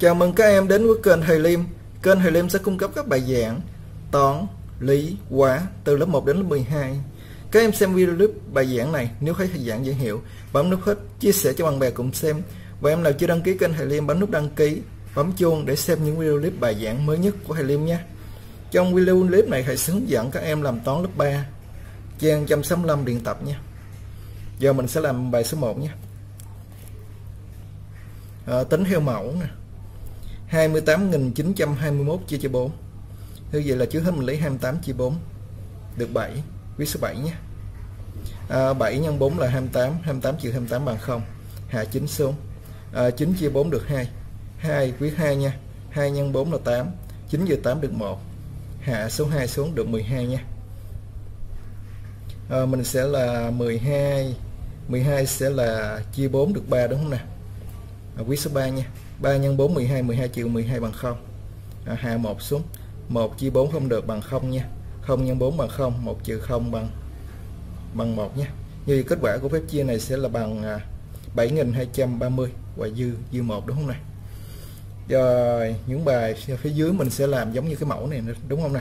Chào mừng các em đến với kênh Thầy Liêm. Kênh Thầy Liêm sẽ cung cấp các bài giảng toán, lý, hóa từ lớp 1 đến lớp 12. Các em xem video clip bài giảng này nếu thấy thầy giảng dễ hiểu, bấm nút thích, chia sẻ cho bạn bè cùng xem. Và em nào chưa đăng ký kênh Thầy Liêm bấm nút đăng ký, bấm chuông để xem những video clip bài giảng mới nhất của Thầy Liêm nhé. Trong video clip này thầy sẽ hướng dẫn các em làm toán lớp 3, trang 165 luyện tập nha. Giờ mình sẽ làm bài số 1 nhé. À, tính theo mẫu nè 28.921 chia cho 4 Như vậy là trước hết mình lấy 28 chia 4 Được 7 Viết số 7 nhé. À, 7 nhân 4 là 28 28 trừ 28 bằng 0 Hạ 9 xuống. À, 9 chia 4 được 2 2 viết 2 nha. 2 nhân 4 là 8 9 trừ 8 được 1 Hạ số 2 xuống được 12 nha. À, Mình sẽ là 12 12 sẽ là chia 4 được 3 đúng không nè à, Viết số 3 nha. 3 x 4 12 12 triệu 12 bằng 0 à, hạ 1 xuống. 1 chia 4 không được bằng 0 nha. 0 x 4 bằng 0 1 trừ 0 bằng bằng 1 nha. Như vậy kết quả của phép chia này sẽ là bằng à, 7230 và dư dư 1 đúng không này rồi những bài phía dưới mình sẽ làm giống như cái mẫu này đúng không nè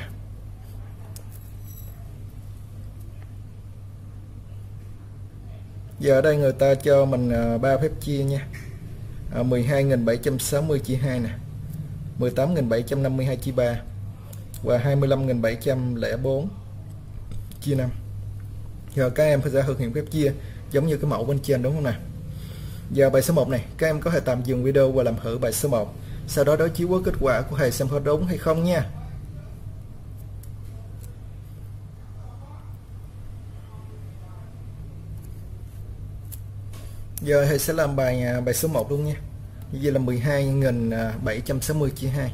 giờ đây người ta cho mình à, ba phép chia nha à, 12.760 chia 2 nè. 18.752 chia 3 và 25.704 chia 5 giờ các em phải ra thực hiện phép chia giống như cái mẫu bên trên đúng không nè giờ bài số 1 này các em có thể tạm dừng video và làm thử bài số 1 sau đó đối chiếu với kết quả của thầy xem có đúng hay không nha. Giờ thầy sẽ làm bài à, bài số 1 luôn nha. Như vậy là 12.760 à, chia 2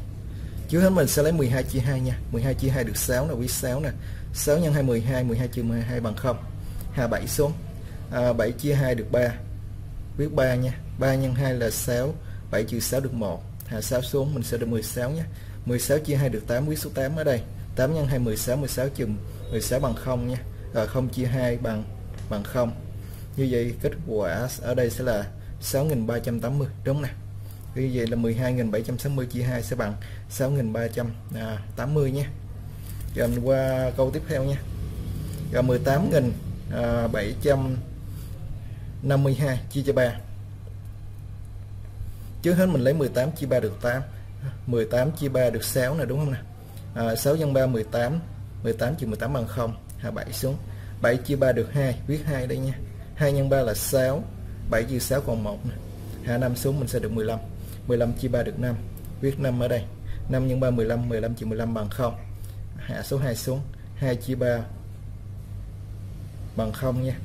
trước hết mình sẽ lấy 12 chia 2 nha. 12 chia 2 được 6 là quý 6 nè. 6 nhân 2 12 12 trừ 12 bằng 0 hạ 7 xuống. À, 7 chia 2 được 3 viết 3 nha. 3 nhân 2 là 6 7 trừ 6 được 1 hạ 6 xuống mình sẽ được 16 nhé 16 chia 2 được 8 viết số 8 ở đây. 8 nhân 2 16 16 trừ 16 bằng 0 nha. Rồi 0 chia 2 bằng bằng 0 như vậy kết quả ở đây sẽ là 6.380 đúng nè? Như vậy là 12.760 chia 2 sẽ bằng 6.380 nhé rồi mình qua câu tiếp theo nha. Rồi 18.752 chia cho 3 trước hết mình lấy 18 chia 3 được 8 18 chia 3 được 6 nè đúng không nè? À, 6 x 3 18 18 trừ 18 bằng 0 27 xuống. 7 chia 3 được 2 viết 2 đây nha. 2 nhân 3 là 6 7 trừ 6 còn 1 hạ 5 xuống mình sẽ được 15 15 chia 3 được 5 viết 5 ở đây. 5 nhân 3 15 15 trừ 15 bằng 0 hạ số 2 xuống. 2 chia 3 bằng 0 nha.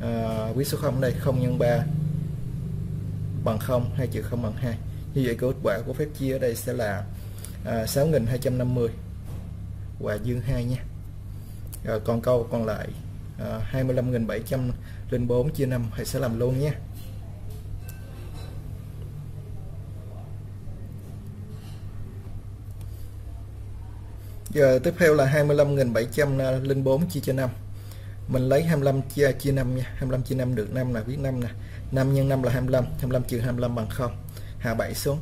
À, viết số 0 ở đây 0 nhân 3 bằng 0 2 trừ 0 bằng 2 như vậy kết quả của phép chia ở đây sẽ là à, 6250 và dương 2 nha. Rồi còn câu còn lại à, lên 4 chia 5 thầy sẽ làm luôn nhé. Giờ tiếp theo là 25.700 à, lên 4 chia cho 5 Mình lấy 25 chia, chia 5 nha. 25 chia 5 được 5 là viết 5 nè. 5 nhân 5 là 25 25 trừ 25 bằng 0 Hạ 7 xuống.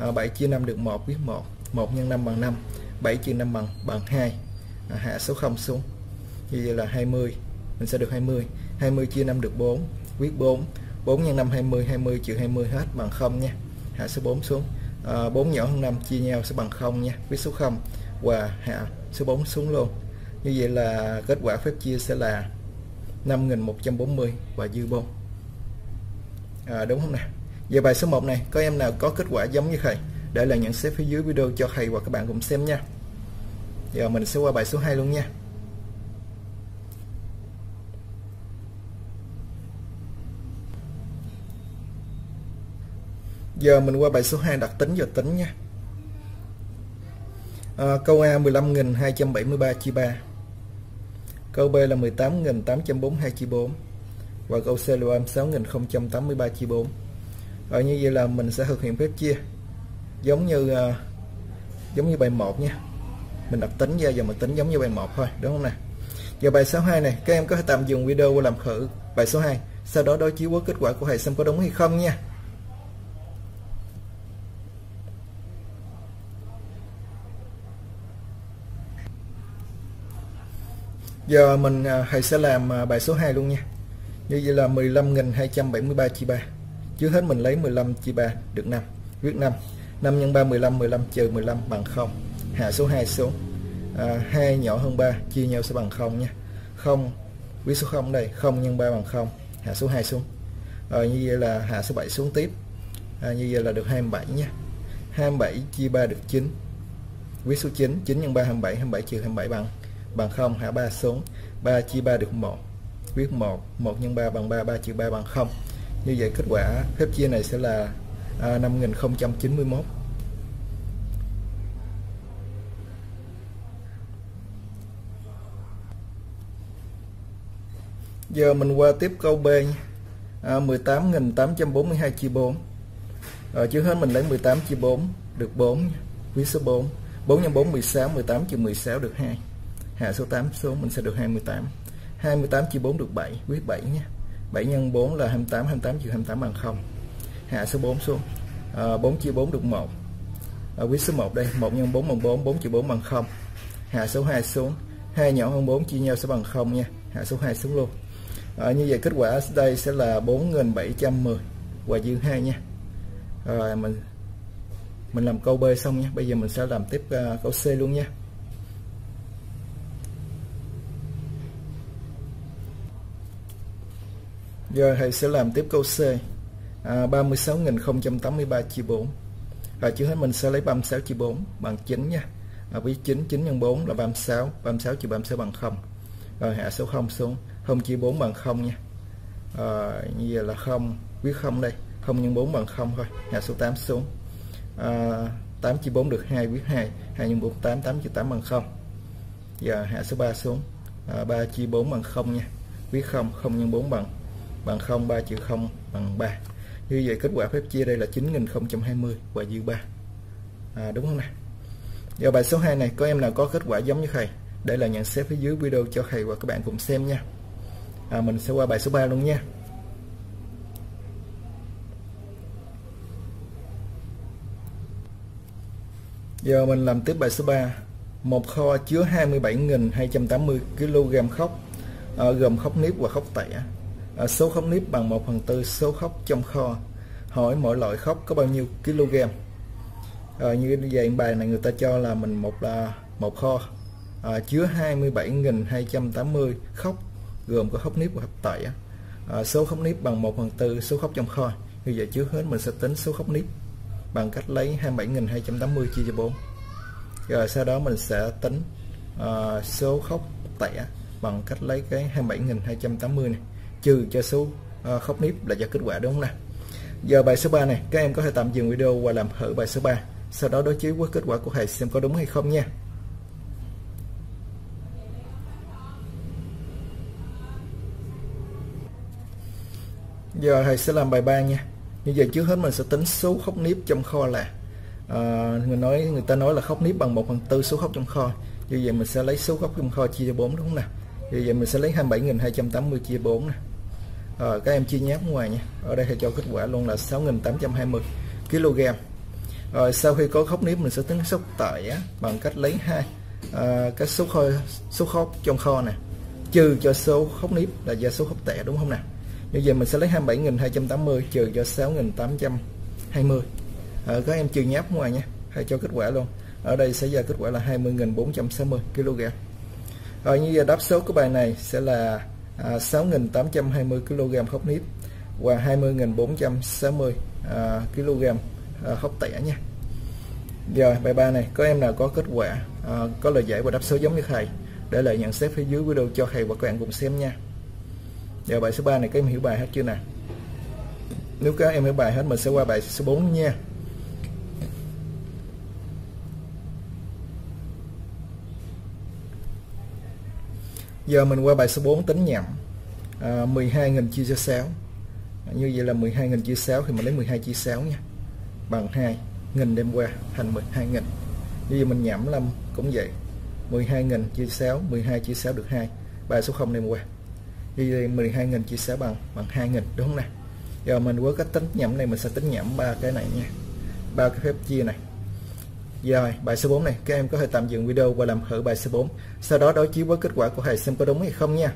À, 7 chia 5 được 1 viết 1 1 nhân 5 bằng 5 7 chia 5 bằng bằng 2 à, Hạ số 0 xuống. Như vậy là 20 Mình sẽ được 20 20 chia 5 được 4 quyết 4 4 nhân 5 20 20 trừ 20 hết bằng 0 nha. Hạ số 4 xuống. Ờ, à, 4 nhỏ hơn 5 chia nhau sẽ bằng 0 nha quyết số 0 và hạ số 4 xuống luôn. Như vậy là kết quả phép chia sẽ là 5140 và dư 4 à, ờ, đúng không nào về bài số 1 này có em nào có kết quả giống như thầy? Để lại nhận xét phía dưới video cho thầy và các bạn cùng xem nha. Giờ mình sẽ qua bài số 2 luôn nha. Giờ mình qua bài số 2 đặt tính và tính nha. À, câu A 15.273 chia 3 câu B là 18.842 chia 4 và câu C là 6.083 chia 4 rồi ờ, như vậy là mình sẽ thực hiện phép chia. Giống như uh, giống như bài 1 nha. Mình đặt tính ra giờ mình tính giống như bài 1 thôi đúng không nè? Giờ bài số 2 này các em có thể tạm dừng video qua làm thử bài số 2 sau đó đối chiếu với kết quả của thầy xem có đúng hay không nha? Giờ mình à, thầy sẽ làm à, bài số 2 luôn nha. Như vậy là 15.273 chia 3 trước hết mình lấy 15 chia 3 được 5 viết 5 5 nhân 3 15 15 trừ 15 bằng 0 hạ số 2 xuống. À, 2 nhỏ hơn 3 chia nhau sẽ bằng 0 nha. 0 viết số 0 đây. 0 nhân 3 bằng 0 hạ số 2 xuống. À, như vậy là hạ số 7 xuống tiếp. À, như vậy là được 27 nha. 27 chia 3 được 9 viết số 9 9 nhân 3 27 27 trừ 27 bằng bằng 0 hạ 3 xuống. 3 chia 3 được 1 viết 1 1 nhân 3 bằng 3 3 trừ 3 bằng 0 như vậy kết quả phép chia này sẽ là à, 5091 giờ mình qua tiếp câu B. À, 18.842 chia 4 à, ờ, trước hết mình lấy 18 chia 4 được 4 viết số 4 4 x 4 16 18 trừ 16 được 2 hạ số 8 xuống mình sẽ được 28 28 chia 4 được 7 quyết 7 nhé. 7 nhân 4 là 28 28 trừ 28 bằng 0 hạ số 4 xuống. Ờ, à, 4 chia 4 được 1 à, ờ, quyết số 1 đây 1 nhân 4 bằng 4 4 chia 4 bằng 0 hạ số 2 xuống. 2 nhỏ hơn 4 chia nhau sẽ bằng 0 nha. Hạ số 2 xuống luôn. À, như vậy kết quả đây sẽ là 4710 và dư 2 nha. Rồi mình mình làm câu B xong nhé bây giờ mình sẽ làm tiếp uh, câu C luôn nha. Giờ thầy sẽ làm tiếp câu C. À, 36.083 chia 4 rồi trước hết mình sẽ lấy 36 chia 4 bằng 9 nha. À, với 9 9 x 4 là 36 36 chia 36 bằng 0 rồi hạ số 0 xuống. 0 chia 4 bằng 0 nha. À, như vậy là 0 viết 0 đây. 0 x 4 bằng 0 thôi. Hạ số 8 xuống. Ờ, à, 8 chia 4 được 2 viết 2 2 x 4 8 8 chia 8 bằng 0 giờ hạ số 3 xuống. Ờ, à, 3 chia 4 bằng 0 nha. Viết 0 0 x 4 bằng bằng 0 3 trừ 0 bằng 3 như vậy kết quả phép chia đây là 9020 và dư 3 à, đúng không nào? Giờ bài số 2 này có em nào có kết quả giống như thầy? Để là nhận xét phía dưới video cho thầy và các bạn cùng xem nha. À, mình sẽ qua bài số 3 luôn nha. Giờ mình làm tiếp bài số 3 một kho chứa 27.280 kg khóc à, gồm khóc nếp và khóc tẻ à, số khóc nếp bằng 1 phần tư số khóc trong kho. Hỏi mỗi loại khóc có bao nhiêu kg à, ờ, như vậy bài này người ta cho là mình một là một kho. À, chứa 27.280 khóc gồm có khóc nếp và khóc tẩy à, số khóc nếp bằng 1 phần tư số khóc trong kho. Như vậy trước hết mình sẽ tính số khóc nếp bằng cách lấy 27.280 chia cho 4 rồi sau đó mình sẽ tính uh, số khóc tẻ bằng cách lấy cái 27.280 này trừ cho số ờ, uh, khóc nếp là cho kết quả đúng không nào? Giờ bài số 3 này các em có thể tạm dừng video và làm thử bài số 3 sau đó đối chiếu với kết quả của thầy xem có đúng hay không nha. Giờ thầy sẽ làm bài 3 nha. Như vậy trước hết mình sẽ tính số khóc nếp trong kho là à, người nói người ta nói là khóc nếp bằng 1 phần tư số khóc trong kho. Như vậy mình sẽ lấy số khóc trong kho chia cho 4 đúng không nào? Như vậy mình sẽ lấy 27.280 chia 4 nè à, các em chia nháp ngoài nha. Ở đây thầy cho kết quả luôn là 6.820 kg. Rồi sau khi có khóc nếp mình sẽ tính số tải bằng cách lấy hai ờ, à, cái số kho số khóc trong kho nè. Trừ cho số khóc nếp là do số khóc tẻ đúng không nào như vậy mình sẽ lấy 27.280 trừ cho 6.820 à, các em trừ nháp ngoài nha hay cho kết quả luôn. Ở đây sẽ ra kết quả là 20.460 kg. Rồi như vậy đáp số của bài này sẽ là à, 6.820 kg khóc nếp và 20.460 à, kg à, khóc tẻ nha. Rồi bài ba này có em nào có kết quả à, có lời giải và đáp số giống như thầy để lại nhận xét phía dưới video cho thầy và các bạn cùng xem nha. Rồi bài số 3 này các em hiểu bài hết chưa nè nếu các em hiểu bài hết mình sẽ qua bài số 4 nha. Giờ mình qua bài số 4 tính nhẩm à, 12.000 chia cho 6 à, như vậy là 12.000 chia 6 thì mình lấy 12 chia 6 nha. Bằng 2 nghìn đem qua thành 12.000 như vậy mình nhẩm lâm cũng vậy. 12.000 chia 6 12 chia 6 được 2 bài số 0 đem qua. Như vậy 12.000 chia 6 bằng bằng 2.000 đúng không nè? Giờ mình với cách tính nhẩm này mình sẽ tính nhẩm ba cái này nha. Ba cái phép chia này. Dạ rồi, bài số 4 này, các em có thể tạm dừng video và làm thử bài số 4. Sau đó đối chiếu với kết quả của thầy xem có đúng hay không nha.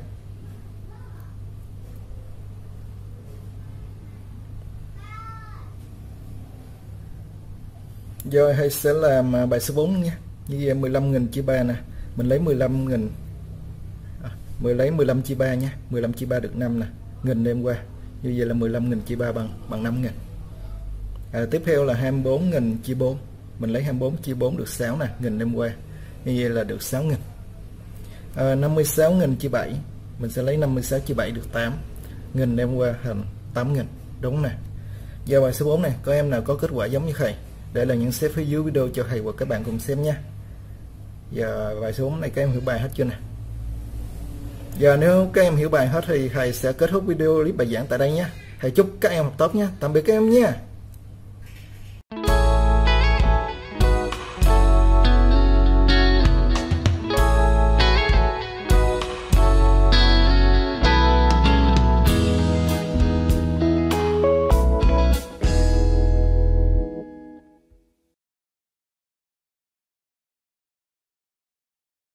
Dạ rồi, thầy sẽ làm à, bài số 4 nha. Như vậy 15.000 chia 3 nè. Mình lấy 15.000 à, mình lấy 15 chia 3 nha. 15 chia 3 được 5 nè. Nghìn đem qua. Như vậy là 15.000 chia 3 bằng bằng 5.000. À, tiếp theo là 24.000 chia 4 mình lấy 24 chia 4 được 6 nè nghìn đem qua. Như vậy là được 6 nghìn. À, 56 nghìn chia 7 mình sẽ lấy 56 chia 7 được 8 nghìn đem qua thành 8 nghìn. Đúng nè. Giờ bài số 4 này có em nào có kết quả giống như thầy? Để là những xếp phía dưới video cho thầy và các bạn cùng xem nha. Giờ bài số 4 này các em hiểu bài hết chưa nè? Giờ nếu các em hiểu bài hết thì thầy sẽ kết thúc video clip bài giảng tại đây nhé thầy chúc các em học tốt nhé tạm biệt các em nha.